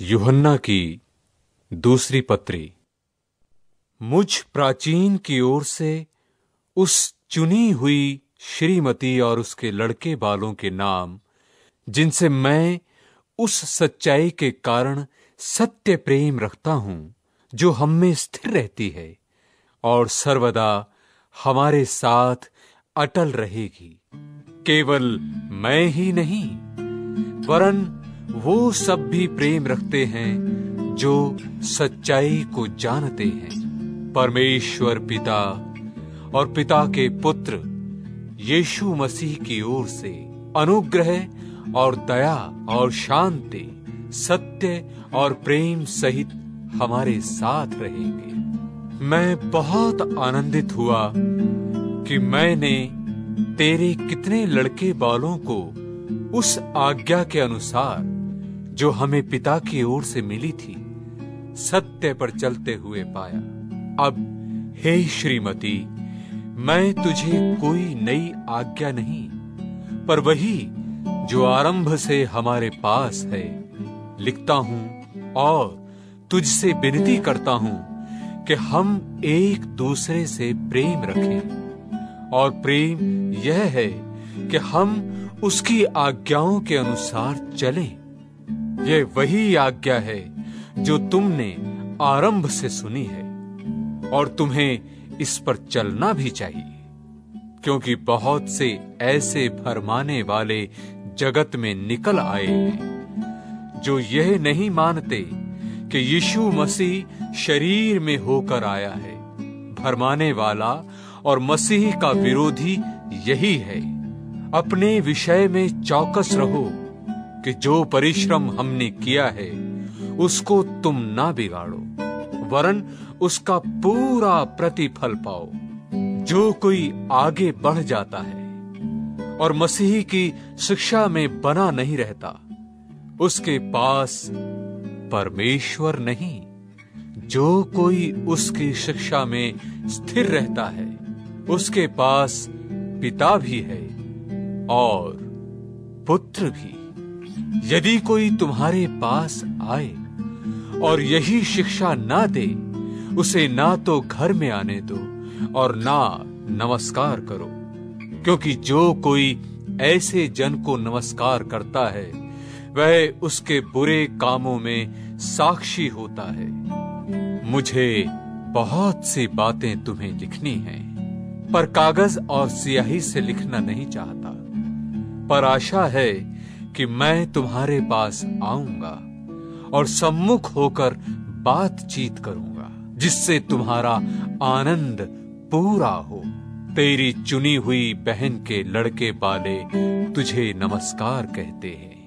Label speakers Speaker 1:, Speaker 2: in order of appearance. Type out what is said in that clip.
Speaker 1: यूहन्ना की दूसरी पत्री। मुझ प्राचीन की ओर से उस चुनी हुई श्रीमती और उसके लड़के बालों के नाम, जिनसे मैं उस सच्चाई के कारण सत्य प्रेम रखता हूँ, जो हम में स्थिर रहती है और सर्वदा हमारे साथ अटल रहेगी। केवल मैं ही नहीं, वरन वो सब भी प्रेम रखते हैं जो सच्चाई को जानते हैं। परमेश्वर पिता और पिता के पुत्र यीशु मसीह की ओर से अनुग्रह और दया और शांति, सत्य और प्रेम सहित हमारे साथ रहेंगे। मैं बहुत आनंदित हुआ कि मैंने तेरे कितने लड़के बालों को उस आज्ञा के अनुसार जो हमें पिता की ओर से मिली थी, सत्य पर चलते हुए पाया। अब, हे श्रीमती, मैं तुझे कोई नई आज्ञा नहीं, पर वही जो आरंभ से हमारे पास है, लिखता हूँ और तुझसे विनती करता हूँ कि हम एक दूसरे से प्रेम रखें। और प्रेम यह है कि हम उसकी आज्ञाओं के अनुसार चलें। ये वही आज्ञा है जो तुमने आरंभ से सुनी है और तुम्हें इस पर चलना भी चाहिए, क्योंकि बहुत से ऐसे भरमाने वाले जगत में निकल आए हैं, जो यह नहीं मानते कि यीशु मसीह शरीर में होकर आया है। भरमाने वाला और मसीह का विरोधी यही है। अपने विषय में चौकस रहो। कि जो परिश्रम हमने किया है, उसको तुम ना बिगाड़ो, वरन उसका पूरा प्रतिफल पाओ। जो कोई आगे बढ़ जाता है और मसीह की शिक्षा में बना नहीं रहता, उसके पास परमेश्वर नहीं। जो कोई उसकी शिक्षा में स्थिर रहता है, उसके पास पिता भी है और पुत्र भी। यदि कोई तुम्हारे पास आए और यही शिक्षा ना दे उसे ना तो घर में आने दो और ना नमस्कार करो। क्योंकि जो कोई ऐसे जन को नमस्कार करता है वह उसके बुरे कामों में साक्षी होता है। मुझे बहुत सी बातें तुम्हें लिखनी हैं, पर कागज़ और सियाही से लिखना नहीं चाहता। पर आशा है कि मैं तुम्हारे पास आऊँगा और सम्मुख होकर बातचीत करूँगा, जिससे तुम्हारा आनंद पूरा हो। तेरी चुनी हुई बहन के लड़के वाले तुझे नमस्कार कहते हैं।